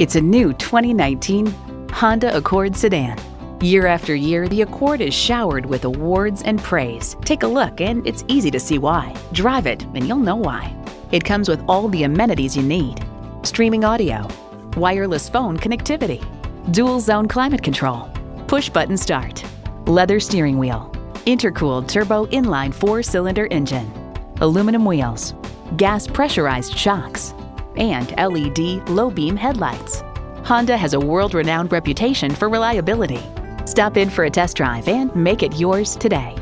It's a new 2019 Honda Accord sedan. Year after year, the Accord is showered with awards and praise. Take a look, and it's easy to see why. Drive it, and you'll know why. It comes with all the amenities you need streaming audio, wireless phone connectivity, dual zone climate control, push button start, leather steering wheel, intercooled turbo inline four cylinder engine, aluminum wheels, gas pressurized shocks, and LED low beam headlights. Honda has a world renowned reputation for reliability. Stop in for a test drive and make it yours today.